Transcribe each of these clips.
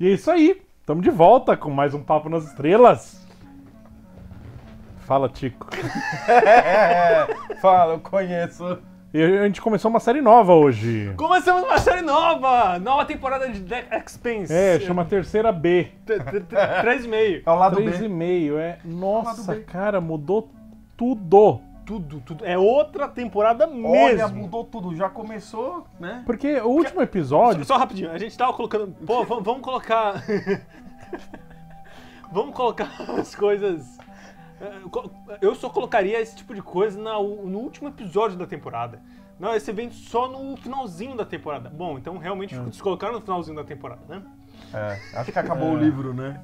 E é isso aí. Estamos de volta com mais um Papo nas Estrelas. Fala, Tico. É, fala, eu conheço. E a gente começou uma série nova hoje. Começamos uma série nova! Nova temporada de The Expanse. É, chama Terceira B. 3,5. É o lado Três B. e meio, é. Nossa, cara, mudou tudo. Tudo, tudo. É outra temporada Olha, mesmo. mudou tudo. Já começou, né? Porque o último episódio. Só, só rapidinho, a gente tava colocando. Pô, vamos, vamos colocar. vamos colocar as coisas. co- Eu só colocaria esse tipo de coisa no último episódio da temporada. Não, esse evento só no finalzinho da temporada. Bom, então realmente eles colocaram no finalzinho da temporada, né? É, acho que acabou o livro, né?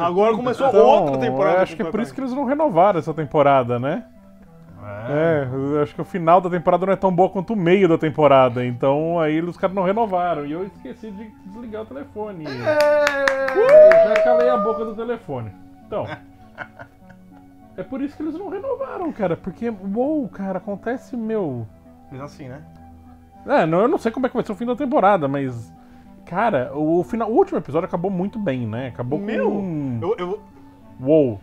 Agora começou Então, outra temporada. eu acho que é por isso que eles não renovaram essa temporada, né? É, eu acho que o final da temporada não é tão boa quanto o meio da temporada. Então aí os caras não renovaram. E eu esqueci de desligar o telefone. Eu já calei a boca do telefone. Então. É por isso que eles não renovaram, cara. Porque, uou, cara, acontece, meu. Fez assim, né? É, não, eu não sei como é que vai ser o fim da temporada, mas. Cara, o, final, o último episódio acabou muito bem, né? Acabou Meu, com. eu, eu, Uou.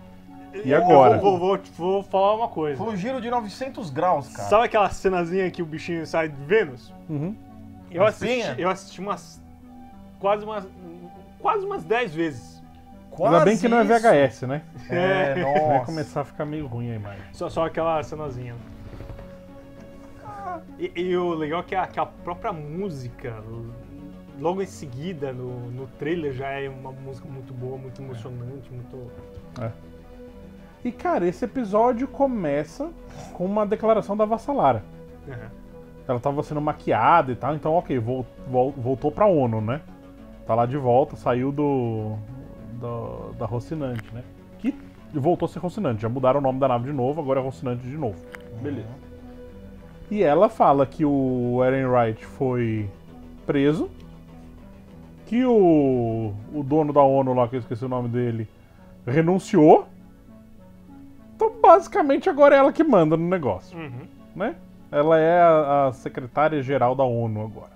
E eu agora? Vou, vou, vou, vou falar uma coisa. Foi um giro de 900 graus, cara. Sabe aquela cenazinha que o bichinho sai de Vênus? Uhum. Eu assisti, é? eu assisti umas. Quase umas. Quase umas 10 vezes. Quase Ainda bem que não é. VHS, né? É, Vai nossa. começar a ficar meio ruim a imagem. Só, só aquela cenazinha. E, e o legal é que a, que a própria música, logo em seguida, no, no trailer, já é uma música muito boa, muito emocionante, muito. E, cara, esse episódio começa com uma declaração da Vassalara. Aham. Ela tava sendo maquiada e tal, então, ok, vol- vol- voltou pra ONU, né? Tá lá de volta, saiu do. do- da Rocinante, né? Que voltou a ser Rocinante. Já mudaram o nome da nave de novo, agora é Rocinante de novo. Beleza. E ela fala que o Eren Wright foi preso, que o, o dono da ONU lá, que eu esqueci o nome dele, renunciou. Então, basicamente, agora é ela que manda no negócio, Uhum. né? Ela é a, a secretária-geral da ONU agora.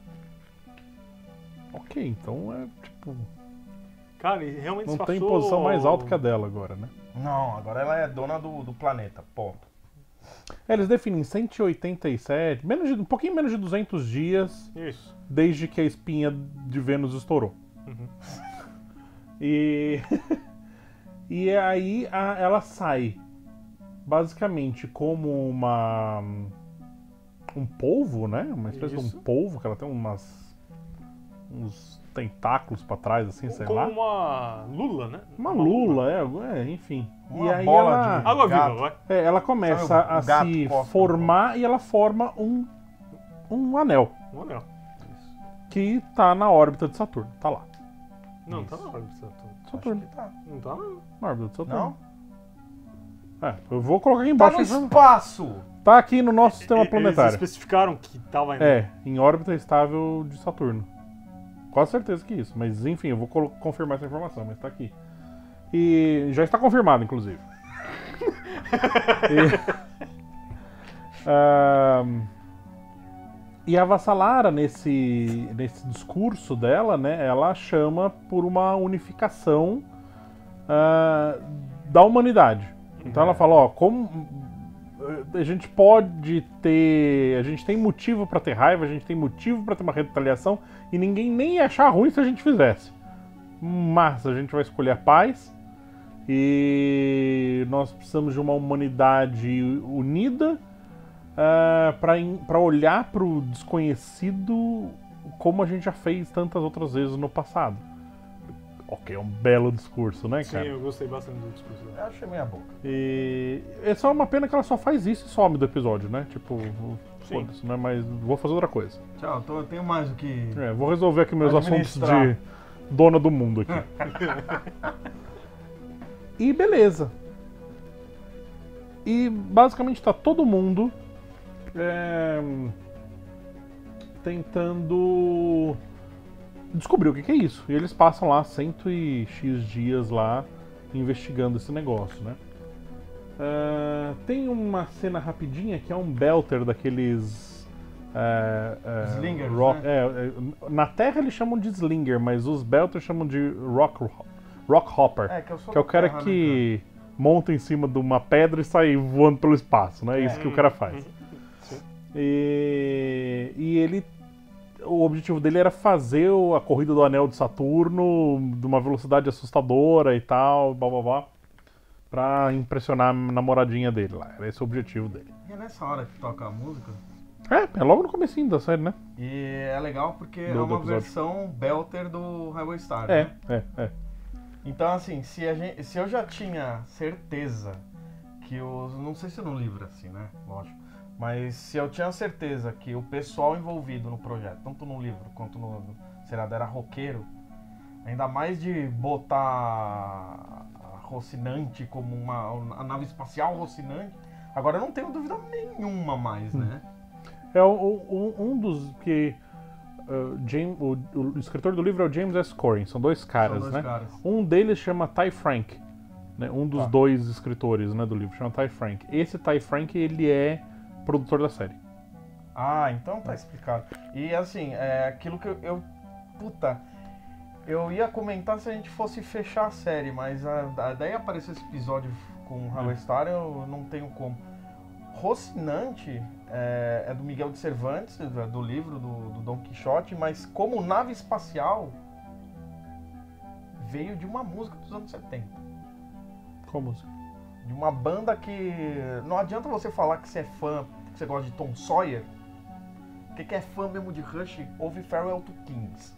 Ok, então é tipo. Cara, e realmente Não se tem passou- posição mais alta que a dela agora, né? Não, agora ela é dona do, do planeta, ponto. É, Eles definem 187, menos de, um pouquinho menos de 200 dias Isso. desde que a espinha de Vênus estourou. Uhum. E. e aí a- ela sai basicamente como uma. um polvo, né? Uma espécie de Isso. um polvo, que ela tem umas. uns tentáculos pra trás, assim, sei Como lá. uma lula, né? Uma lula, é, é, enfim. Uma e aí bola ela, de- Água Gato. viva, vai. é, ela começa Sabe o a se formar e ela forma um, um anel Um anel. que tá na órbita de Saturno. Tá lá. Não, tá na órbita de Saturno. Saturno. Acho que tá. Não tá, não. Na órbita de Saturno. Não? É, eu vou colocar aqui Tá embaixo. no a informação. espaço! Tá aqui no nosso sistema Eles planetário. especificaram que tava indo. É, em órbita estável de Saturno. Quase certeza que isso, mas enfim, eu vou confirmar essa informação, mas tá aqui. E já está confirmado, inclusive. e, e a Vassalara, nesse, nesse discurso dela, né, ela chama por uma unificação ah, da humanidade. Então ela fala, ó, como a gente pode ter, a gente tem motivo pra ter raiva, a gente tem motivo pra ter uma retaliação e ninguém nem ia achar ruim se a gente fizesse. Mas a gente vai escolher a paz e nós precisamos de uma humanidade unida pra in- pra olhar pro desconhecido como a gente já fez tantas outras vezes no passado. Ok, é um belo discurso, né, Sim, cara? eu gostei bastante do discurso dela. Eu achei meia boca. E é só uma pena que ela só faz isso e some do episódio, né? Tipo, Sim. foda-se, não é mais. Vou fazer outra coisa. Tchau, tô, eu tenho mais o que. É, vou resolver aqui meus assuntos de dona do mundo aqui. e beleza. E basicamente tá todo mundo é, tentando descobrir o que, que é isso. E eles passam lá cento e X dias lá investigando esse negócio, né? Ah, tem uma cena rapidinha que é um belter daqueles é, é, Slingers, rock- né? é, é, na Terra eles chamam de Slinger, mas os Belters chamam de Rock, rock Hopper. É, que eu sou que é o cara terra, né, que monta em cima de uma pedra e sai voando pelo espaço, né? É isso que o cara faz. Sim. E, e ele. O objetivo dele era fazer a corrida do Anel de Saturno de uma velocidade assustadora e tal, blá blá blá. Pra impressionar a namoradinha dele lá. Era esse o objetivo dele. E é nessa hora que toca a música. É, é logo no comecinho da série, né? E é legal porque é Do- do uma versão belter do Highway Star. É, né? é, é. Então, assim, se, gente, se eu já tinha certeza que os. Não sei se no livro é assim, né? Lógico. Mas se eu tinha certeza que o pessoal envolvido no projeto, tanto no livro quanto no seriado, era roqueiro, ainda mais de botar a Rocinante como uma. a nave espacial Rocinante, agora eu não tenho dúvida nenhuma mais, né? É um, um dos que. uh, James, o, o escritor do livro é o James S. Corrin, são dois caras, São dois né? caras. Um deles chama Ty Frank, né? Um dos Tá. dois escritores né, do livro chama Ty Frank. Esse Ty Frank, ele é produtor da série. Ah, então tá explicado. E assim, é aquilo que eu, eu- Puta, eu ia comentar se a gente fosse fechar a série, mas a, a- daí apareceu esse episódio com o Highway Star, eu não tenho como. Rocinante é, é do Miguel de Cervantes, do, do livro do, do Dom Quixote, mas como nave espacial veio de uma música dos anos 70. Como assim? De uma banda que. Não adianta você falar que você é fã, você gosta de Tom Sawyer. Quem que é fã mesmo de Rush, ouve Farewell to Kings.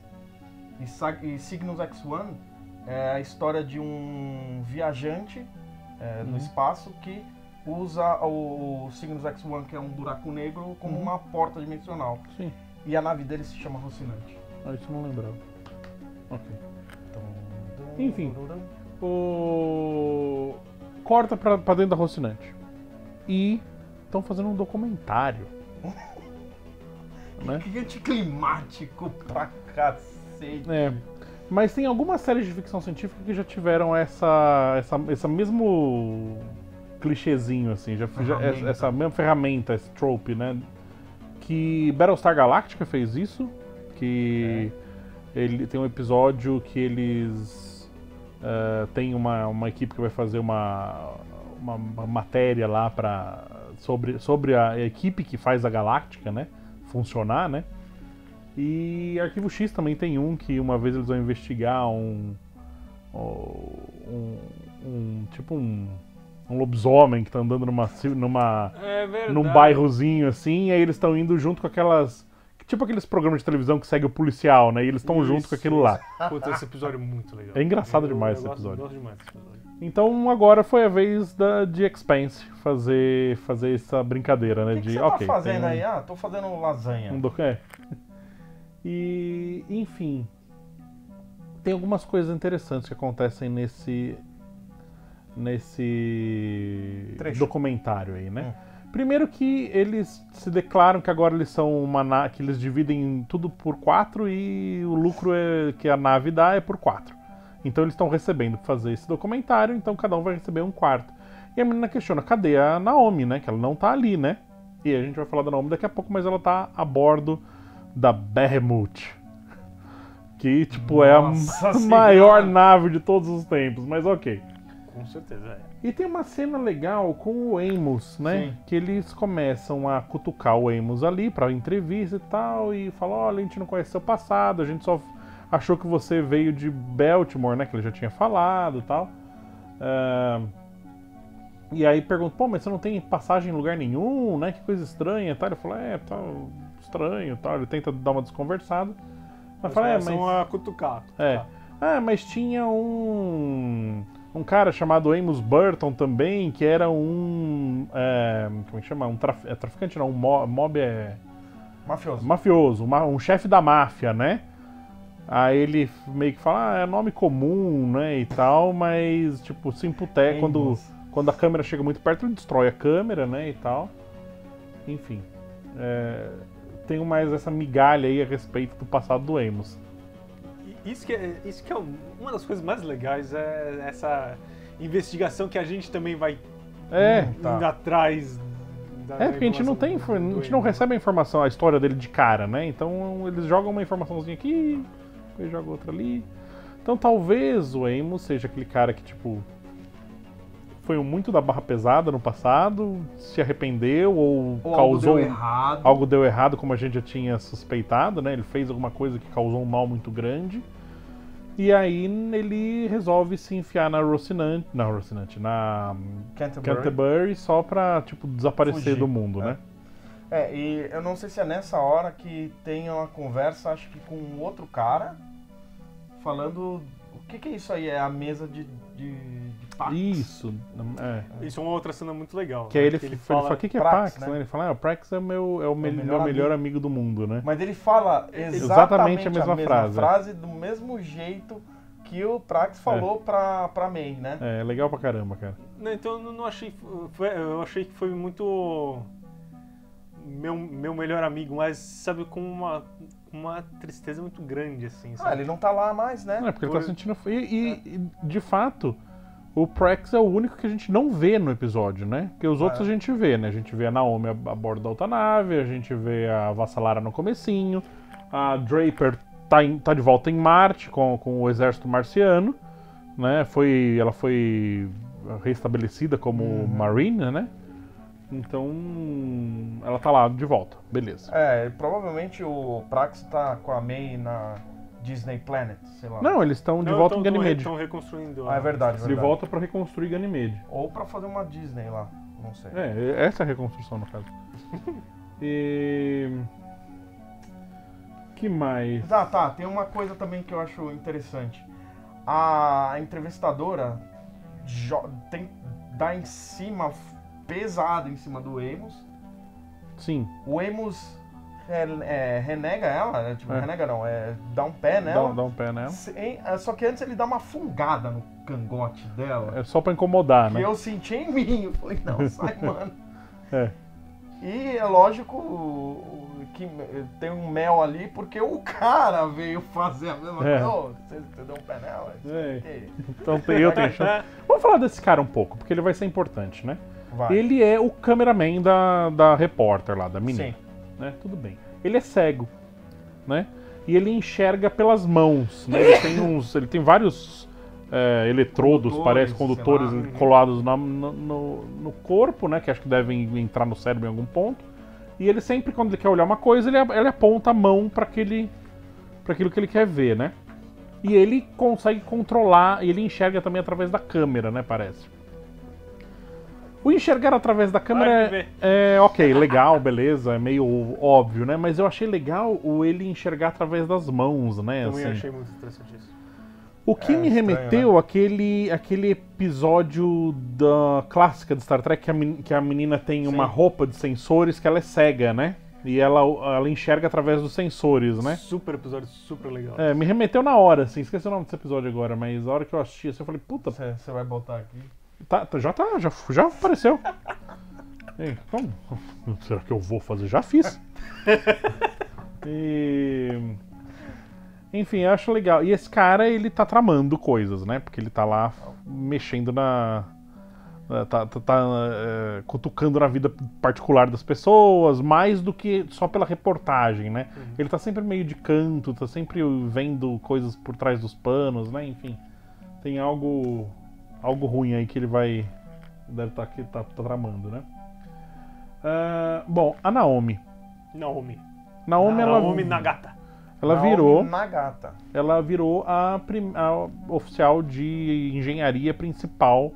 E, e Cygnus X1 é a história de um viajante é, no Uhum. espaço que usa o, Cygnus X1, que é um buraco negro, como Uhum. uma porta dimensional. Sim. E a nave dele se chama Rocinante. Ah, isso não lembrava. Ok. Tum, Enfim. O... Corta pra, pra dentro da Rocinante. E estão fazendo um documentário. né? Que anticlimático pra cacete. É. Mas tem algumas séries de ficção científica que já tiveram essa, essa, esse mesmo clichêzinho, assim, já, já- essa mesma ferramenta, esse trope, né? Que Battlestar Galactica fez isso, que ele tem um episódio que eles eh, tem uma, uma equipe que vai fazer uma, uma, uma matéria lá para sobre, sobre a equipe que faz a Galáctica, né? Funcionar, né? E Arquivo X também tem um que uma vez eles vão investigar um. um, um- tipo um, um lobisomem que tá andando numa, numa, É num bairrozinho assim, e aí eles estão indo junto com aquelas. Tipo aqueles programas de televisão que segue o policial, né? E eles estão junto com aquilo lá. Puta, esse episódio é muito legal. É engraçado Eu- demais eu esse gosto- episódio. gosto demais desse episódio. Então agora foi a vez da, de Expanse fazer, fazer essa brincadeira, né? O que, que de, você ok, tá fazendo um- aí? Ah, tô fazendo lasanha. Um docu- é. E, enfim, tem algumas coisas interessantes que acontecem nesse nesse Trecho. documentário aí, né? Primeiro que eles se declaram que agora eles são uma na... que eles dividem tudo por quatro e o lucro é... que a nave dá é por quatro. Então eles estão recebendo pra fazer esse documentário, então cada um vai receber um quarto. E a menina questiona, cadê a Naomi, né? Que ela não tá ali, né? E a gente vai falar da Naomi daqui a pouco, mas ela tá a bordo da Behemoth. Que, tipo, é a Nossa ma- maior Senhora. nave de todos os tempos, mas ok. Com certeza, é. E tem uma cena legal com o Amos, né? Sim. Que eles começam a cutucar o Amos ali pra entrevista e tal, e falam, olha, a gente não conhece seu passado, a gente só achou que você veio de Baltimore, né? Que ele já tinha falado e tal. Ah, E aí pergunta, pô, mas você não tem passagem em lugar nenhum, né? Que coisa estranha e tal. Ele falou, é, tá estranho e tal. Ele tenta dar uma desconversada. Mas fala, é, mas... São a cutucar. É. Ah, mas tinha um. Um cara chamado Amos Burton também, que era um. é, como é que chama? Um traf- é, traficante, não. Um mo- mob é. Mafioso. Mafioso, uma- um chefe da máfia, né? Aí ele meio que fala, ah, é nome comum, né? E tal, mas, tipo, se imputer quando, quando a câmera chega muito perto, ele destrói a câmera, né? E tal. Enfim. É, tenho mais essa migalha aí a respeito do passado do Amos. Isso que, é, isso que é um- uma das coisas mais legais, é essa investigação que a gente também vai É, Tá. indo atrás da- É, porque a gente não tem, a gente não recebe a informação, a história dele de cara, né? Então eles jogam uma informaçãozinha aqui, depois joga outra ali. Então talvez o Amos seja aquele cara que, tipo, foi muito da barra pesada no passado, se arrependeu ou, Ou algo causou deu errado. algo deu errado, como a gente já tinha suspeitado, né? Ele fez alguma coisa que causou um mal muito grande. E aí ele resolve se enfiar na Rocinante, na Rocinante, na Canterbury. Canterbury só pra, tipo, desaparecer Fugir, do mundo, é. né? É, e eu não sei se é nessa hora que tem uma conversa, acho que com outro cara, falando. O que, que é isso aí? É a mesa de, de, de Pax. Isso, é. Isso é uma outra cena muito legal. Que aí né? ele, Que ele fala, o que, que é Prax, Pax? né? Ele fala, ah, o Prax é, meu, é o, me- melhor meu melhor amigo. amigo do mundo, né? Mas ele fala exatamente, Exatamente a mesma frase, é. frase do mesmo jeito que o Prax falou pra, pra May, né? É, legal pra caramba, cara. Não, então eu não não achei. foi- eu achei que foi muito. Meu, meu melhor amigo, mas sabe, com uma, uma tristeza muito grande, assim. Ah, Sabe? ele não tá lá mais, né? Não, é porque ele tá Por- sentindo. E, e- e, de fato, o Prax é o único que a gente não vê no episódio, né? Porque os outros É. a gente vê, né? A gente vê a Naomi a, a bordo da outra nave, a gente vê a Vassalara no comecinho, a Draper tá, em- tá de volta em Marte com, com o exército marciano, né? Foi, ela foi restabelecida como Uhum. Marine, né? Então, ela tá lá de volta, beleza. É, provavelmente o Prax tá com a May na Disney Planet, sei lá. Não, eles estão de Não, volta tão- em tão re- Ganymede. tão reconstruindo. Ah, é verdade, é Ele verdade. volta pra reconstruir Ganymede. Ou pra fazer uma Disney lá, não sei. É, essa é a reconstrução, no caso. e... que mais? Tá, tá, tem uma coisa também que eu acho interessante. A entrevistadora jo- tem, dá em cima, pesado em cima do Amos. Sim, O Amos é, renega ela, né? tipo, É. renega não, é, dá um pé dá, nela. dá um pé nela. Sem- é, só que antes ele dá uma fungada no cangote dela. É só pra incomodar, Que né? eu senti em mim. Eu falei, não, sai, mano. É. E é lógico que tem um mel ali, porque o cara veio fazer a mesma É. coisa. Você, você deu um pé nela? É. Então tem- eu tenho chance. Vamos falar desse cara um pouco, porque ele vai ser importante, né? Vai. Ele é o cameraman da, da repórter lá, da menina. Sim. Né? Tudo bem. Ele é cego, né? E ele enxerga pelas mãos, né? Ele tem uns. Ele tem vários é, eletrodos, Condutores, parece, condutores lá. colados na- no, no- corpo, né? Que acho que devem entrar no cérebro em algum ponto. E ele sempre, quando ele quer olhar uma coisa, ele, ele aponta a mão para aquele. para aquilo que ele quer ver, né? E ele consegue controlar, e ele enxerga também através da câmera, né? Parece. O enxergar através da câmera é, é ok, legal, beleza, é meio óbvio, né? Mas eu achei legal o ele enxergar através das mãos, né? Também assim. achei muito interessante isso. O que É, me estranho, remeteu àquele, aquele episódio da clássica de Star Trek que a, que a menina tem uma Sim. roupa de sensores que ela é cega, né? E ela, ela enxerga através dos sensores, né? Super episódio, super legal. É, me remeteu na hora, assim, esqueci o nome desse episódio agora, mas a hora que eu assisti, assim, eu falei, puta, Você você vai botar aqui. Tá, já tá, já, já apareceu. Como? Será que eu vou fazer? Já fiz. E... Enfim, eu acho legal. E esse cara, ele tá tramando coisas, né? Porque ele tá lá mexendo na. Tá, tá- tá, é, cutucando na vida particular das pessoas, mais do que só pela reportagem, né? Ele tá sempre meio de canto, tá sempre vendo coisas por trás dos panos, né? Enfim, tem algo algo ruim aí que ele vai deve estar aqui tá, tá tramando, né? Ah, bom, a Naomi. Naomi. Naomi, ela, Naomi Nagata. ela Naomi virou, Nagata. ela virou a, prim- a oficial de engenharia principal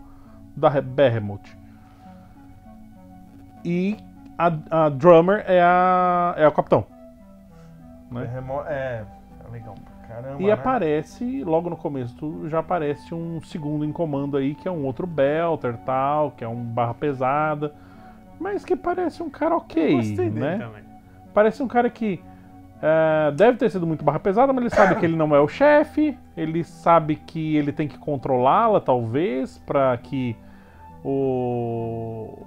da Behemoth. E a, a drummer é a é o capitão. Né? É, é legal pra caramba. E né? aparece, logo no começo, já aparece um segundo em comando aí, que é um outro Belter tal, que é um barra pesada, mas que parece um cara ok, Gostei dele né? também. Parece um cara que é, deve ter sido muito barra pesada, mas ele sabe que ele não é o chefe, ele sabe que ele tem que controlá-la, talvez, pra que o...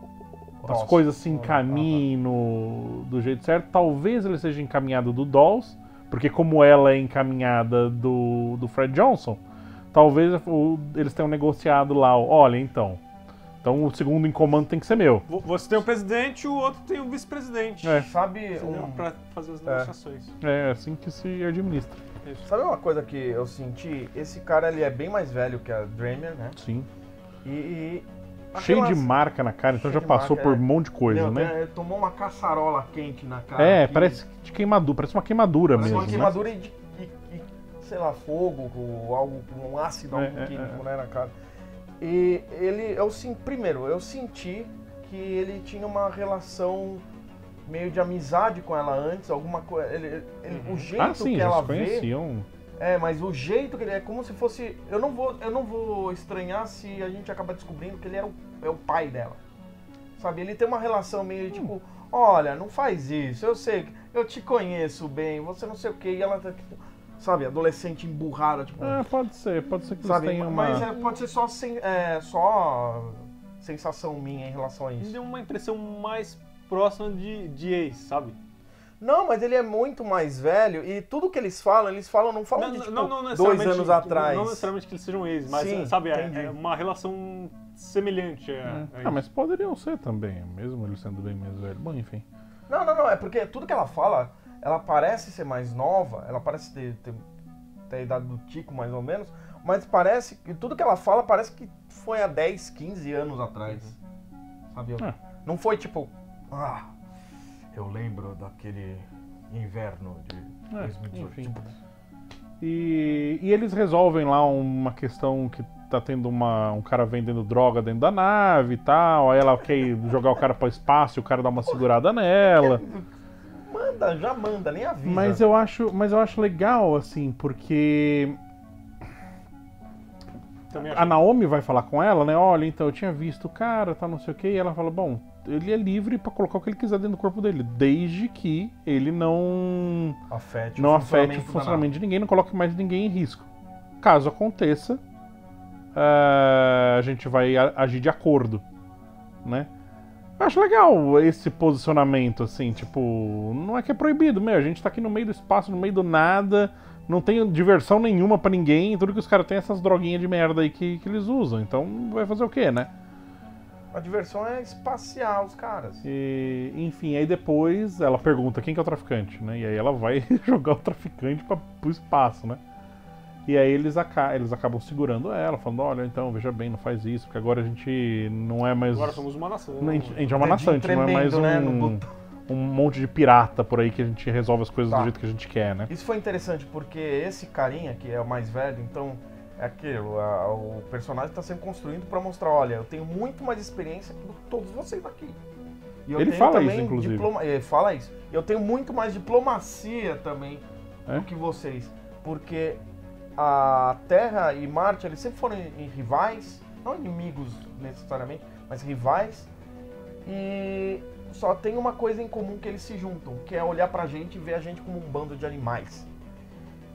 as Dolls. coisas se encaminhem no- do jeito certo. Talvez ele seja encaminhado do Dolls, porque como ela é encaminhada do, do Fred Johnson, talvez o- eles tenham negociado lá, olha, então, Então o segundo em comando tem que ser meu. Vo- Você tem o presidente, o outro tem o vice-presidente. É. Sabe um, Pra fazer as negociações. É assim que se administra. Isso. sabe uma coisa que eu senti? Esse cara ele é bem mais velho que a Dramer, né? Sim. E, e Cheio de marca na cara, então Cheio já passou marca, por é. um monte de coisa, Meu, né? é, tomou uma caçarola quente na cara. É, aqui. parece de queimadura, parece uma queimadura Parece mesmo. uma né? queimadura e, de- e- e, sei lá, fogo, ou algo, um ácido É, algum é, químico, né, na cara. E ele, eu sim, primeiro, eu senti que ele tinha uma relação meio de amizade com ela antes, alguma coisa. Ele, ele- O jeito Ah, sim, que ela vê. conheciam. É, mas o jeito que ele é como se fosse. Eu não vou, eu não vou estranhar se a gente acaba descobrindo que ele era o, é o pai dela. Sabe? Ele tem uma relação meio tipo, olha, não faz isso, eu sei, que- eu te conheço bem, você não sei o que, e ela tá tipo, sabe, adolescente emburrada, tipo. É, pode ser, pode ser que sabe? eles tenham uma. Mas é, pode ser só, sen- é, só sensação minha em relação a Me isso. deu uma impressão mais próxima de, de ex, sabe? Não, mas ele é muito mais velho e tudo que eles falam, eles falam, não falam de tipo, dois necessariamente- anos atrás. Não necessariamente que eles sejam ex, mas Sim, sabe, é, é uma relação semelhante. É, É. é Ah, mas poderiam ser também, mesmo ele sendo bem mais velho. Bom, enfim. Não, não, não. É porque tudo que ela fala, ela parece ser mais nova, ela parece ter, ter, ter a idade do Tico, mais ou menos, mas parece que tudo que ela fala parece que foi há 10, 15 anos atrás. Sabe? Eu- É. Não foi tipo, ah, eu lembro daquele inverno de É, 2018. enfim. Tipo, E, e eles resolvem lá uma questão que tá tendo uma, um cara vendendo droga dentro da nave e tal. Aí ela quer jogar o cara para espaço e o cara dá uma segurada nela. manda, já manda, nem avisa. Mas eu acho, mas eu acho legal assim, porque a Naomi vai falar com ela, né? Olha, então eu tinha visto o cara, tá não sei o quê, e ela fala, bom, ele é livre pra colocar o que ele quiser dentro do corpo dele, desde que ele não afete não o afete o funcionamento de ninguém, não coloque mais ninguém em risco. Caso aconteça, eh, a gente vai agir de acordo, né? Eu acho legal esse posicionamento, assim, tipo, não é que é proibido, meu, a gente tá aqui no meio do espaço, no meio do nada, não tem diversão nenhuma pra ninguém, tudo que os caras têm é essas droguinhas de merda aí que, que eles usam, então vai fazer o quê, né? A diversão é espacial, os caras. E, enfim, aí depois ela pergunta quem que é o traficante, né? E aí ela vai jogar o traficante pra, pro espaço, né? E aí eles, aca eles acabam segurando ela, falando, olha, então, veja bem, não faz isso, porque agora a gente não é mais. Agora somos uma nação. a gente, a gente é uma nação, a gente não é mais né, no um, botão. um monte de pirata por aí que a gente resolve as coisas Tá. do jeito que a gente quer, né? Isso foi interessante porque esse carinha, que é o mais velho, então é aquilo, a- o personagem está sendo construído para mostrar, olha, eu tenho muito mais experiência que todos vocês aqui. E eu Ele tenho fala também isso, inclusive. diploma- Ele fala isso. Eu tenho muito mais diplomacia também É? do que vocês, porque a Terra e Marte eles sempre foram rivais, não inimigos necessariamente, mas rivais. E só tem uma coisa em comum que eles se juntam, que é olhar pra gente e ver a gente como um bando de animais.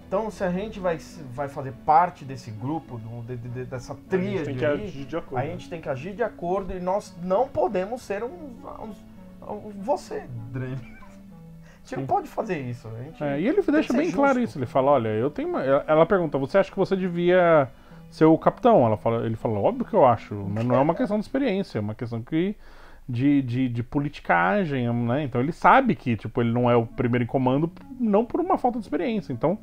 Então, se a gente vai, vai fazer parte desse grupo, do- de- de- dessa A gente tríade tem que aí, agir de acordo. a gente tem que agir de acordo e nós não podemos ser uns. uns- um- você, Drake. Gente não pode fazer isso. A gente É, e ele deixa bem claro justo. isso. Ele fala, olha, eu tenho uma... Ela pergunta, você acha que você devia ser o capitão? Ela fala, ele fala, óbvio que eu acho, mas não é uma questão de experiência, é uma questão que... De, de, de politicagem, né? Então ele sabe que, tipo, ele não é o primeiro em comando, não por uma falta de experiência. Então,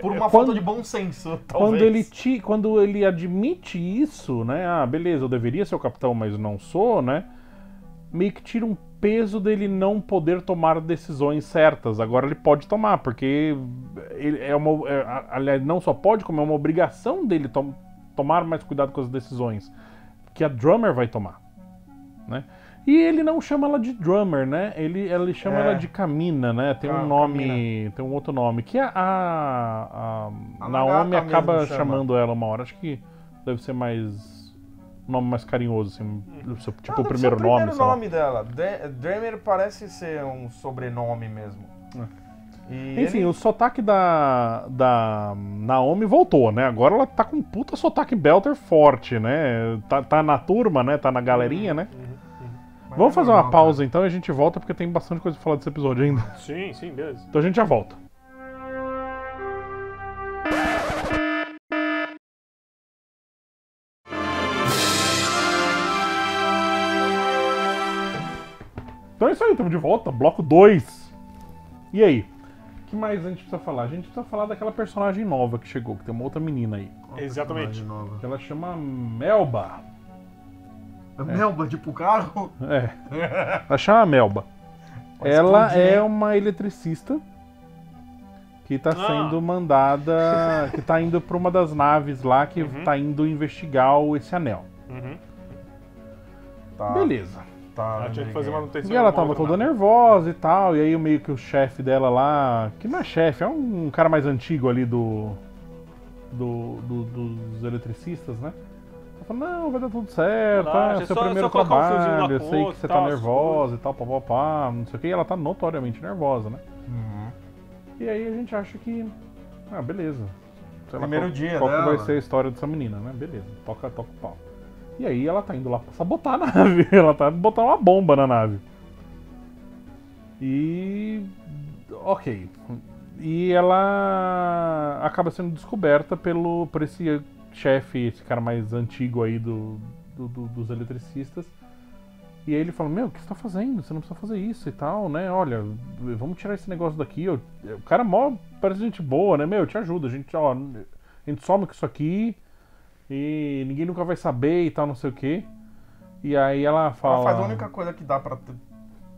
Por uma quando- falta de bom senso, talvez. quando ele, ti, quando ele admite isso, né? Ah, beleza, eu deveria ser o capitão, mas não sou, né? Meio que tira um peso dele não poder tomar decisões certas. Agora ele pode tomar, porque ele é uma. é, aliás, não só pode, como é uma obrigação dele tom- tomar mais cuidado com as decisões que a Drummer vai tomar, né? E ele não chama ela de Drummer, né? Ele, ele chama É. ela de Camina, né? Tem Ca- um nome, tem um outro nome que a, a, A a Naomi acaba chama. chamando ela uma hora. Acho que deve ser mais nome mais carinhoso, assim, tipo Não, o primeiro nome, o primeiro nome dela. Dra- Dramer parece ser um sobrenome mesmo. E Enfim, ele- o sotaque da, da Naomi voltou, né? Agora ela tá com um puta sotaque belter forte, né? Tá, tá na turma, né? Tá na galerinha, né? Mas Vamos é fazer uma pausa então e a gente volta porque tem bastante coisa pra falar desse episódio ainda. Sim, sim, beleza. Então a gente já volta. Aí, estamos de volta, bloco 2. E aí? O que mais a gente precisa falar? A gente precisa falar daquela personagem nova que chegou, que tem uma outra menina aí. Exatamente. Que ela chama Melba. É Melba, tipo carro? É. Ela chama Melba. Pode Ela é uma eletricista que tá Ah. sendo mandada. que tá indo pra uma das naves lá que Uhum. tá indo investigar esse anel. Uhum. Tá, Beleza. Ela tinha que fazer manutenção. E ela tava toda nave. nervosa e tal, e aí meio que o chefe dela lá, que não é chefe, é um cara mais antigo ali do, do, do- dos eletricistas, né? Ela falou, não, vai dar tudo certo, Relaxa, é é o seu só- primeiro só um trabalho, lá eu sei que você tal, tá nervosa e tal, papapá, não sei o que, e ela tá notoriamente nervosa, né? Uhum. E aí a gente acha que, ah, beleza. Sei lá Primeiro qual, dia qual que vai dela. ser a história dessa menina, né? Beleza, toca, toca o pau. E aí ela tá indo lá pra sabotar a nave. Ela tá botando uma bomba na nave. E. Ok. E ela acaba sendo descoberta pelo, por esse chefe, esse cara mais antigo aí do, do- do- dos eletricistas. E aí ele fala, meu, o que você tá fazendo? Você não precisa fazer isso e tal, né? Olha, vamos tirar esse negócio daqui. O cara mó parece gente boa, né? Meu, eu te ajudo. A gente, ó, a gente some com isso aqui e ninguém nunca vai saber e tal, não sei o quê. E aí ela fala. Ela faz a única coisa que dá pra ter,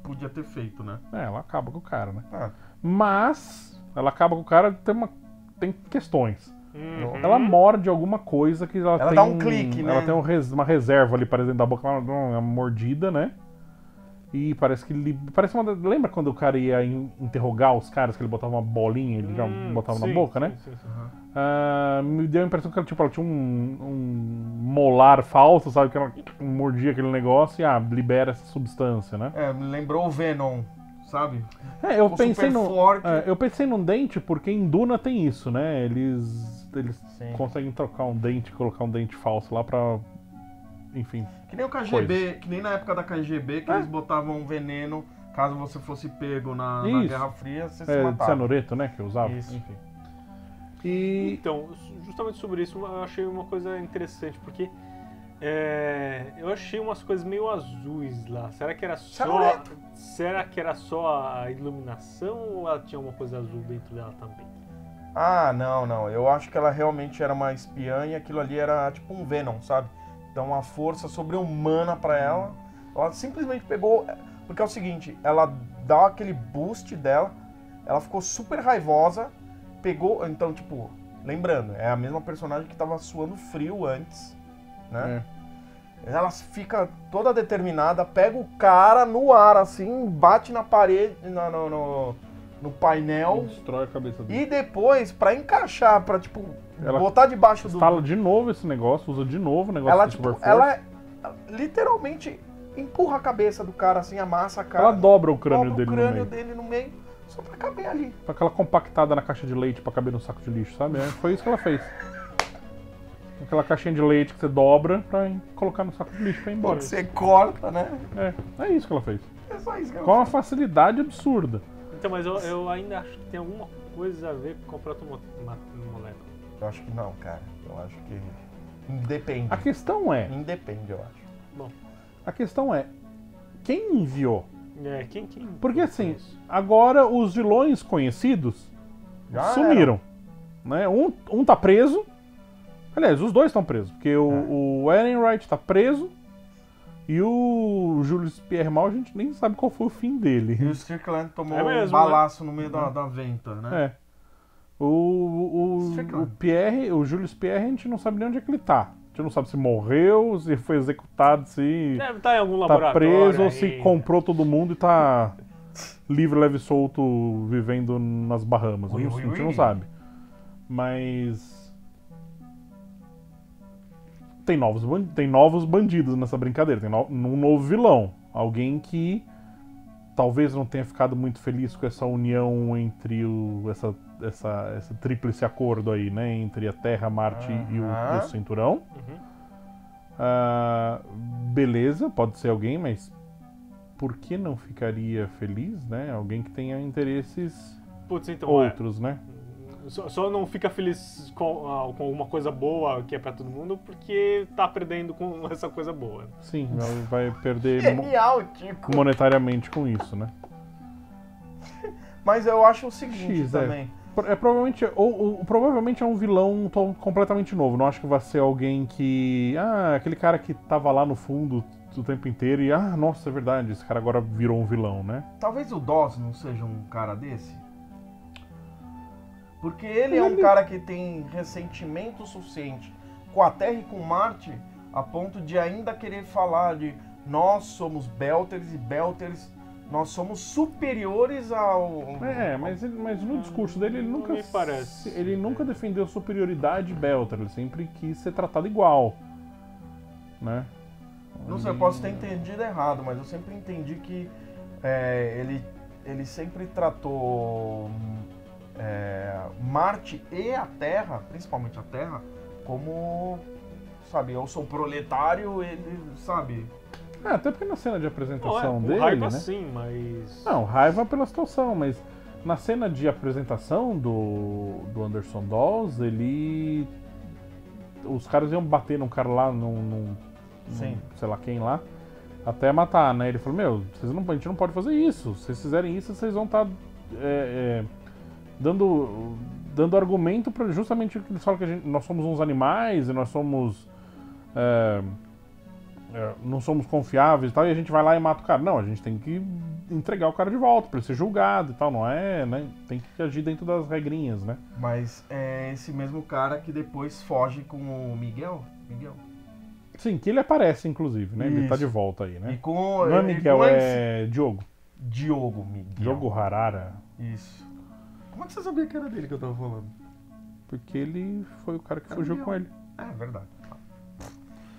podia ter feito, né? É, ela acaba com o cara, né? Ah, Mas ela acaba com o cara, tem uma. Tem questões. Uhum. Ela morde alguma coisa que ela, Ela tem. dá um clique, né? Ela tem um res- uma reserva ali para dentro da boca, uma, uma mordida, né? E parece que ele. Parece uma. Lembra quando o cara ia in- interrogar os caras, que ele botava uma bolinha e ele já Hum, botava na sim, boca, sim, né? sim, sim. Ah, me deu a impressão que ela, tipo, ela tinha um, um molar falso, sabe? Que ela mordia aquele negócio e ah, libera essa substância, né? é, me lembrou o Venom, sabe? É, eu pensei no. forte. é, eu pensei num dente porque em Duna tem isso, né? Eles. Eles Sim. conseguem trocar um dente, colocar um dente falso lá pra. Enfim. Que nem o KGB, que nem na época da KGB, que É. eles botavam um veneno, caso você fosse pego na, na. Guerra Fria, você se É, de matava. cianureto, né? Que eu usava. Isso. Enfim. E. Então, justamente sobre isso, eu achei uma coisa interessante, porque é, eu achei umas coisas meio azuis lá. Será que era só. Cianureto. Será que era só a iluminação ou ela tinha uma coisa azul dentro dela também? Ah, não, não. Eu acho que ela realmente era uma espiã e aquilo ali era tipo um Venom, sabe? Então uma força sobre-humana pra ela. Ela simplesmente pegou. Porque é o seguinte, ela dá aquele boost dela, ela ficou super raivosa, pegou. Então, tipo, lembrando, é a mesma personagem que tava suando frio antes, né? É. Ela fica toda determinada, pega o cara no ar, assim, bate na parede, na- no, no, no painel. Destrói a cabeça dele. E depois, pra encaixar, pra, tipo, Ela botar debaixo do. Instala de novo esse negócio, usa de novo o negócio Ela, do tipo, Super ela literalmente empurra a cabeça do cara, assim, amassa a cara. Ela dobra o crânio dobra dele o crânio no meio. dele no meio, só pra caber ali. Com aquela compactada na caixa de leite pra caber no saco de lixo, sabe? É, foi isso que ela fez. Aquela caixinha de leite que você dobra pra colocar no saco de lixo pra ir embora. Você corta, né? É, é isso que ela fez. É só isso que ela Com uma facilidade absurda. Então, mas eu, eu ainda acho que tem alguma coisa a ver com a protomolécula. Eu acho que não, cara. Eu acho que. Independe. A questão é, Independe, eu acho. a questão é, quem enviou? É, quem, quem Porque assim, agora os vilões conhecidos Já sumiram. Né? Um, um tá preso. Aliás, os dois estão presos. Porque o, o Ehrenreich tá preso. E o Julius Pierre Mal, a gente nem sabe qual foi o fim E dele. o Strickland tomou É mesmo, um balaço no meio da, da venta, né? É. O, o, o Strickland. Pierre, o Julius Pierre, a gente não sabe nem onde é que ele tá. Gente não sabe se morreu, se foi executado, se Deve estar em algum tá laboratório. preso ou aí. se comprou todo mundo e tá livre, leve e solto, vivendo nas Bahamas. Ui, não- ui, a gente ui. não sabe. Mas. Tem novos, tem novos bandidos nessa brincadeira. Tem no- um novo vilão. Alguém que talvez não tenha ficado muito feliz com essa união entre o, essa, essa, essa tríplice acordo aí, né? Entre a Terra, Marte e, o, e o. Cinturão. Uhum. Ah, beleza, pode ser alguém, mas por que não ficaria feliz, né? Alguém que tenha interesses então. é. outros, né? Só, só não fica feliz com, ah, com alguma coisa boa que é pra todo mundo porque tá perdendo com essa coisa boa. Sim, vai perder Genial, monetariamente com isso, né? Mas eu acho o seguinte X, é. também. É provavelmente, ou, ou- provavelmente é um vilão completamente novo. Não acho que vai ser alguém que. Ah, aquele cara que tava lá no fundo o tempo inteiro e. Ah, nossa, é verdade, esse cara agora virou um vilão, né? Talvez o Doss não seja um cara desse. Porque ele é um cara que tem ressentimento suficiente com a Terra e com Marte a ponto de ainda querer falar de nós somos Belters e Belters nós somos superiores ao. É, mas, ele- mas no discurso dele ele nunca. me parece. Ele nunca defendeu superioridade Belter, ele sempre quis ser tratado igual. Né? Não sei, eu posso ter entendido errado, mas eu sempre entendi que é, ele, ele sempre tratou é, Marte e a Terra, principalmente a Terra, como, sabe, eu sou proletário, ele, sabe, É, até porque na cena de Não, é, apresentação dele. raiva né? sim, mas. Não, raiva pela situação, mas na cena de apresentação do, do Anderson Dawes, ele. Os caras iam bater num cara lá, num, num- Sim. num sei lá quem lá, até matar, né? Ele falou: Meu, vocês não, a gente não pode fazer isso. Se vocês fizerem isso, vocês vão estar dando, dando argumento para justamente o que eles falam que a gente- nós somos uns animais e nós somos. é, é, não somos confiáveis e tal, e a gente vai lá e mata o cara. Não, a gente tem que entregar o cara de volta pra ele ser julgado e tal, não é, né? Tem que agir dentro das regrinhas, né? mas é esse mesmo cara que depois foge com o Miguel, Miguel, Sim, que ele aparece, inclusive, né? Ele tá Isso. de volta aí, e né? com Não é e Miguel, com esse- é Diogo. Diogo Miguel, Diogo Harara. isso. Como é que você sabia que era dele que eu tava falando? Porque ele foi o cara que É fugiu Miguel. com ele. É verdade.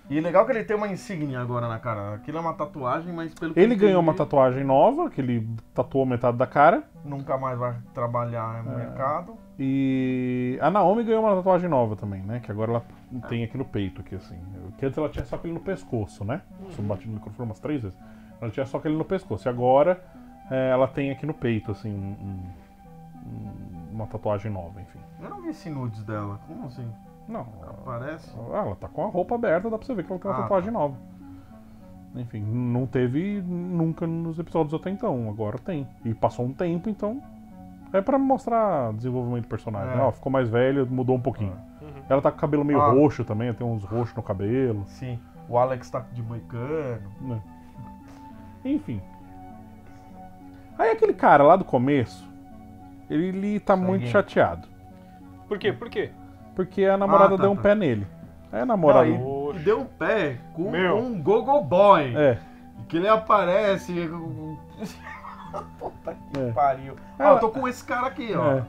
E legal que ele tem uma insígnia agora na cara. Aquilo é uma tatuagem, mas pelo que Ele ganhou uma tatuagem nova, que ele tatuou metade da cara. Nunca mais vai trabalhar no É. mercado. E a Naomi ganhou uma tatuagem nova também, né? Que agora ela tem aqui no peito, aqui assim. Que antes ela tinha só aquele no pescoço, né? Eu bati no microfone umas três vezes. Ela tinha só aquele no pescoço. E agora é, ela tem aqui no peito, assim, um- um- uma tatuagem nova, enfim. Eu não vi esse nudes dela. Como assim? Não, Parece. ela, ela tá com a roupa aberta, dá pra você ver que ela tem uma Ah, tatuagem nova. Enfim, não teve nunca nos episódios até então, agora tem. E passou um tempo, então. É pra mostrar desenvolvimento do personagem. É. né? Ó, ficou mais velho, mudou um pouquinho. Uhum. Ela tá com o cabelo meio Ah. roxo também, tem uns roxos no cabelo. Sim. O Alex tá de moicano. né? Enfim. Aí aquele cara lá do começo, ele, ele tá muito chateado. Por quê? Por quê? Porque a namorada Ah, tá, deu um tá. pé nele. Aí a namorada. Não, e- e, deu um pé com Meu. um Gogo Boy. É. Que ele aparece. Puta que É. pariu. Ah, Ela- eu tô com esse cara aqui, ó. É.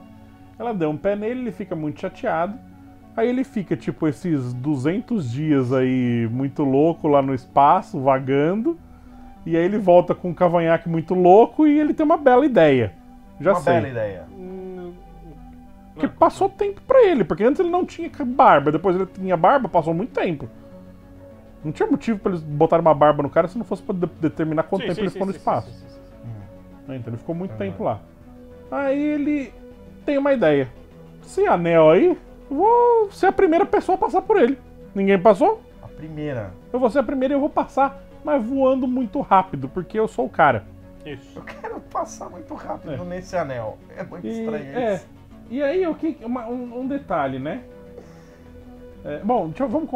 Ela deu um pé nele, ele fica muito chateado. Aí ele fica, tipo, esses 200 dias aí, muito louco lá no espaço, vagando. E aí ele volta com um cavanhaque muito louco e ele tem uma bela ideia. Já uma sei. bela ideia. Porque não. passou tempo pra ele, porque antes ele não tinha barba, depois ele tinha barba, passou muito tempo. Não tinha motivo pra eles botarem uma barba no cara se não fosse pra de- determinar quanto Sim, tempo sim, ele sim, ficou no sim, espaço. sim, sim, sim. Hum. né? Então ele ficou muito Aham. tempo lá. Aí ele tem uma ideia. Se anel aí, eu vou ser a primeira pessoa a passar por ele. Ninguém passou? A primeira. Eu vou ser a primeira e eu vou passar, mas voando muito rápido, porque eu sou o cara. Isso. Eu quero passar muito rápido É. nesse anel. É muito E, estranho é, isso. E aí o que, uma- um, um detalhe, né? É, bom, deixa vamos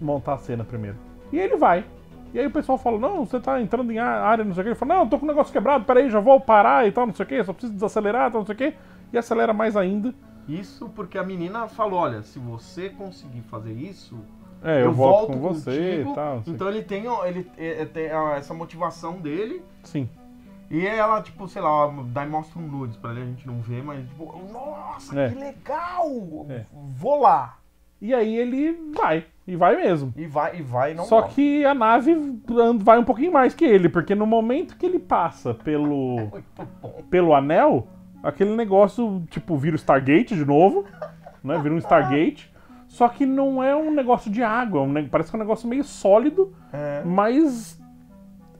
montar a cena primeiro. E ele vai. E aí o pessoal fala, não, você tá entrando em área, não sei o que. Ele fala, não, eu tô com o negócio quebrado, peraí, já vou parar e tal, não sei o que, só preciso desacelerar, tal, não sei o que. E acelera mais ainda. Isso porque a menina falou, olha, se você conseguir fazer isso, É, eu, eu, volto, volto com você contigo. e tal. Então ele tem, ó, ele é, é, tem essa motivação dele. Sim. E ela, tipo, sei lá, daí mostra um nudes pra ele, a gente não vê, mas tipo, nossa, É. que legal! É. Vou lá. E aí ele vai. E vai mesmo. E vai, e vai e não Só volta. que a nave vai um pouquinho mais que ele, porque no momento que ele passa pelo, bom. pelo anel, aquele negócio, tipo, vira o Stargate de novo, né? Vira um Stargate. Só que não é um negócio de água, é um parece que é um negócio meio sólido, É, mas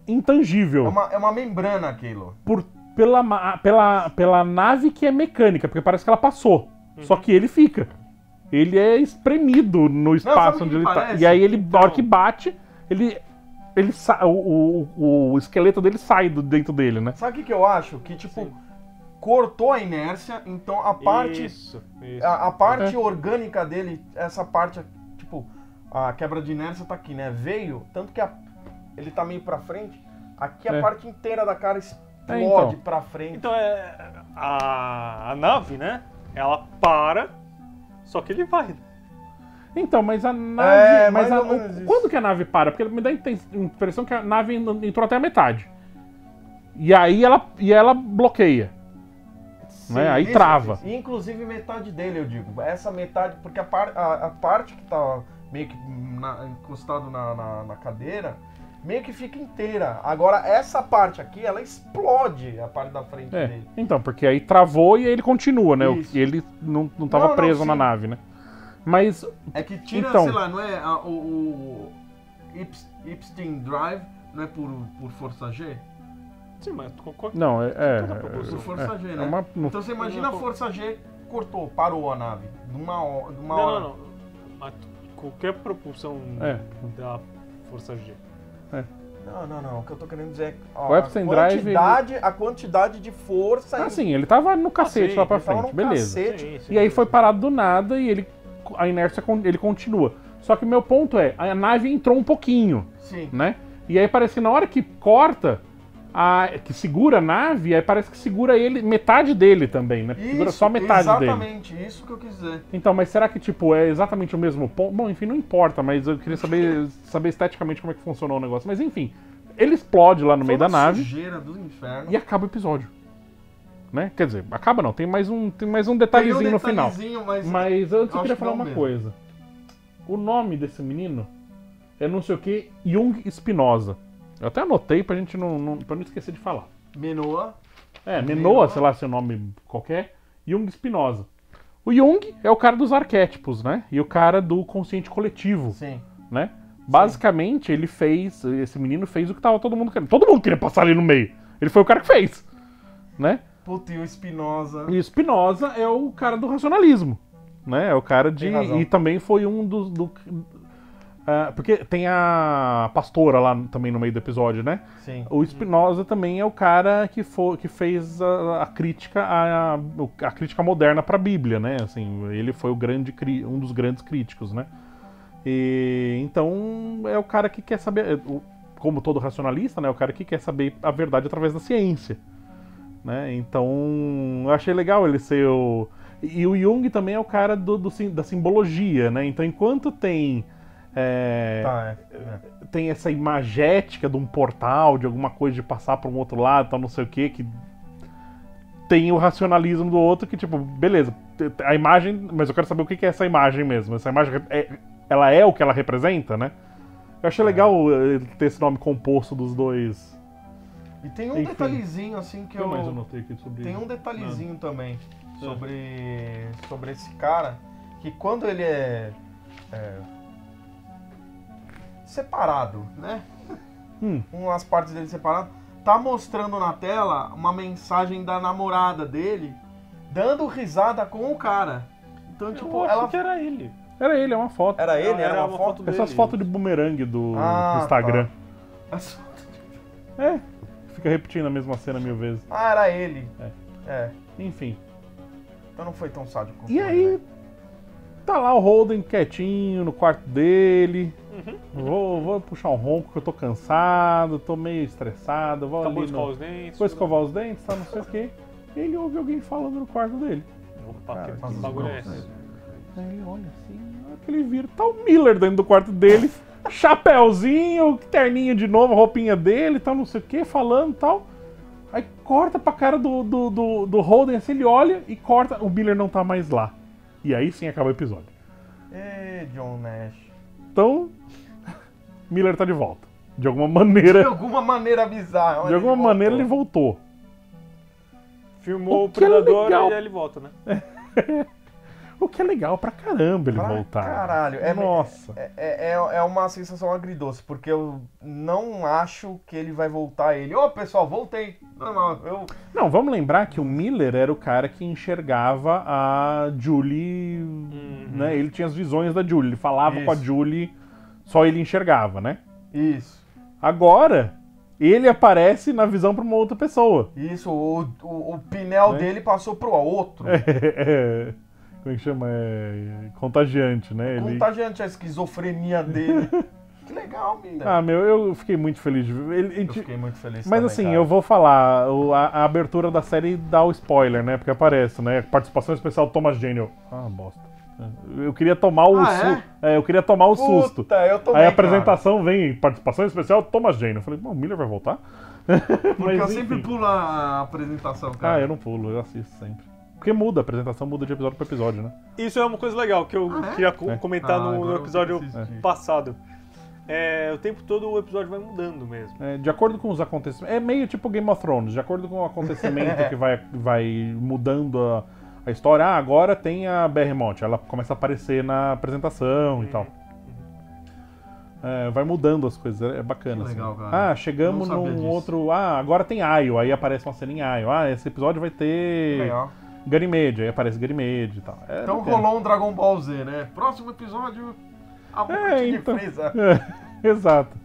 intangível. é, uma, é uma membrana aquilo. Por, pela, pela, pela nave que é mecânica, porque parece que ela passou. Só que ele fica. Ele é espremido no espaço sabe o onde ele tá. parece? E aí ele, na hora Então- que bate, ele. ele sa- o, o, o esqueleto dele sai do dentro dele, né? Sabe o que, que eu acho? Que, tipo, Sim. cortou a inércia, então a parte. Isso, isso. A, a parte É. orgânica dele, essa parte, tipo, a quebra de inércia tá aqui, né? Veio, tanto que a- ele tá meio pra frente, aqui a É. parte inteira da cara explode É, então. pra frente. Então é. A, a nave, né? Ela para, só que ele vai. né? Então, mas a nave. É, mas a- o- quando que a nave para? Porque me dá a impressão que a nave en- entrou até a metade. E aí ela, e ela bloqueia. né? Aí Isso, trava. isso. E, inclusive metade dele, eu digo. Essa metade, porque a, par- a- a parte que tá meio que na- encostado na, na- na cadeira, meio que fica inteira. Agora, essa parte aqui, ela explode a parte da frente É, dele. então, porque aí travou e aí ele continua, né? Isso. Ele não, não tava Não, não, preso na sim. nave, né? Mas É que tira, Então. sei lá, não é a- o, o Epstein Drive, não é por, por força G? Sim, mas qualquer Não, é. é, Por força é, G, é né? uma- no- Então você imagina a força G cortou, parou a nave. Numa, numa Não, hora. não, não. Mas qualquer propulsão É. da força G. Não, não, não. O que eu tô querendo dizer é ó, O Epstein a Drive, quantidade, a quantidade de força. Ah, em- sim, ele tava no cacete sim, lá pra ele tava frente, no beleza. cacete. Sim, sim, E aí sim, foi parado do nada e ele. A inércia ele continua. Só que meu ponto é, a nave entrou um pouquinho, Sim. né? E aí parece que na hora que corta, a, que segura a nave, aí parece que segura ele, metade dele também, né? segura Isso, só metade dele. exatamente, isso que eu quis dizer. Então, mas será que, tipo, é exatamente o mesmo ponto? Bom, enfim, não importa, mas eu queria saber, saber esteticamente como é que funcionou o negócio. Mas enfim, ele explode lá no meio Foi da uma nave e acaba o episódio. Né? Quer dizer, acaba não, tem mais um, tem mais um Tem um detalhezinho no final. detalhezinho, Mas, Mas antes eu Acho queria que falar uma mesmo. coisa. O nome desse menino é não sei o que, Jung Spinoza. Eu até anotei pra gente não, não, pra não esquecer de falar. Menoa. É, Menoa. Menoa, sei lá seu nome qualquer, Jung Spinoza. O Jung é o cara dos arquétipos, né? E o cara do consciente coletivo, Sim. né? Basicamente, ele fez, esse menino fez o que tava todo mundo querendo. Todo mundo queria passar ali no meio. Ele foi o cara que fez, né? Puta, e o Espinosa. E Spinoza é o cara do racionalismo, né? É o cara de e também foi um dos do, ah, porque tem a pastora lá também no meio do episódio, né? Sim. O Spinoza também é o cara que, foi, que fez a, a crítica a, a crítica moderna para a Bíblia, né? Assim, ele foi o grande um dos grandes críticos, né? E, então é o cara que quer saber, é, como todo racionalista, né? É o cara que quer saber a verdade através da ciência, né? Então eu achei legal ele ser o e o Jung também é o cara do, do da simbologia, né? Então enquanto tem é, Tá, é. é. tem essa imagética de um portal, de alguma coisa de passar para um outro lado, tal, não sei o que, que tem o racionalismo do outro que, tipo, beleza, a imagem, mas eu quero saber o que é essa imagem mesmo. Essa imagem, é, ela é o que ela representa, né? Eu achei legal eh, ter esse nome composto dos dois. E tem um Enfim. detalhezinho assim que que mais eu eu. notei aqui sobre Tem um detalhezinho também Ah. sobre, sobre esse cara que quando ele é, é, separado, né? Hum. Umas partes dele separado, tá mostrando na tela uma mensagem da namorada dele dando risada com o cara. Então, tipo, Eu acho ela. que era ele. Era ele, é uma foto. Era ele? Era, era uma, uma foto? foto Essas dele. fotos de bumerangue do, Ah, do Instagram. tá. É, fica repetindo a mesma cena mil vezes. Ah, era ele. É. É. Enfim. Então não foi tão sádico. E quanto aí, ele. Tá lá o Holden quietinho no quarto dele. Uhum. Vou, vou puxar um ronco que eu tô cansado, tô meio estressado. Vou Acabou ali de no... escovar os dentes. Vou escovar os dentes, tá, não sei o quê. E ele ouve alguém falando no quarto dele. Opa, Cara, que faz bagulho é esse? Aí ele olha assim, que ele vira, tá o Miller dentro do quarto dele. Chapéuzinho, terninho de novo, roupinha dele, tal, não sei o que, falando e tal. Aí corta pra cara do, do, do, do Holden, assim, ele olha e corta, o Miller não tá mais lá. E aí sim acaba o episódio. Ê, John Nash. Então, Miller tá de volta. De alguma De maneira, alguma maneira bizarra. de alguma ele maneira ele voltou. Filmou O o é Predador legal. e aí ele volta, né? O que é legal pra caramba ele Pra voltar. caralho. É, Nossa. É, é, é- é uma sensação agridoce, porque eu não acho que ele vai voltar ele. Ô, pessoal, voltei. Não, não, eu... Não, vamos lembrar que o Miller era o cara que enxergava a Julie, né? Ele tinha as visões da Julie, ele falava com a Isso. Julie, só ele enxergava, né? Isso. Agora, ele aparece na visão pra uma outra pessoa. Isso, o, o, o pinel Né? dele passou pro outro. É, como é que chama? É, contagiante, né? Ele... Contagiante a esquizofrenia dele. que legal, Miller. Ah, meu, eu fiquei muito feliz. Ele, eu fiquei muito feliz Mas também, assim, cara. eu vou falar, a, a abertura da série dá o spoiler, né? Porque aparece, né? Participação especial do Thomas Jane. Eu, Ah, bosta. Eu queria tomar o Ah, su- é, eu queria tomar o susto. Puta, eu também, Aí a cara. apresentação vem, participação especial Thomas Jane. Eu falei, bom, o Miller vai voltar? Porque Mas, eu sempre enfim. pulo a apresentação, cara. Ah, eu não pulo, eu assisto sempre. Porque muda, a apresentação muda de episódio pra episódio, né? Isso é uma coisa legal que eu Ah, é? queria É. comentar Ah, no- episódio passado. É, o tempo todo o episódio vai mudando mesmo. É, de acordo com os acontecimentos. É meio tipo Game of Thrones, de acordo com o acontecimento que vai, vai mudando a, a história. Ah, agora tem a Berremont, ela começa a aparecer na apresentação e tal. É, vai mudando as coisas, é bacana. Que assim. legal, cara. Ah, chegamos num disso. outro. Ah, agora tem Aio, aí aparece uma cena em Aio. Ah, esse episódio vai ter Legal. Ganymede, aí aparece Ganymede e tal. É Então bacana. rolou um Dragon Ball Z, né? Próximo episódio, a morte É, de então. Freeza. É, exato.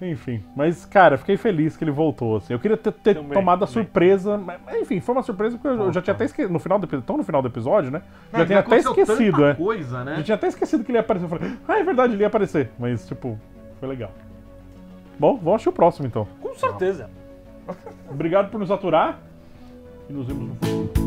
Enfim, mas cara, fiquei feliz que ele voltou. Assim. Eu queria ter, ter Também, tomado a também. surpresa, mas enfim, foi uma surpresa porque eu, eu já tinha até esquecido. No final do episódio, tão no final do episódio, né? Já tinha até esquecido, tanta é. coisa, né? Já tinha até esquecido que ele ia aparecer. Eu falei, ah, é verdade, ele ia aparecer. Mas, tipo, foi legal. Bom, vamos assistir o próximo então. Com certeza. Obrigado por nos aturar e nos vemos no futuro.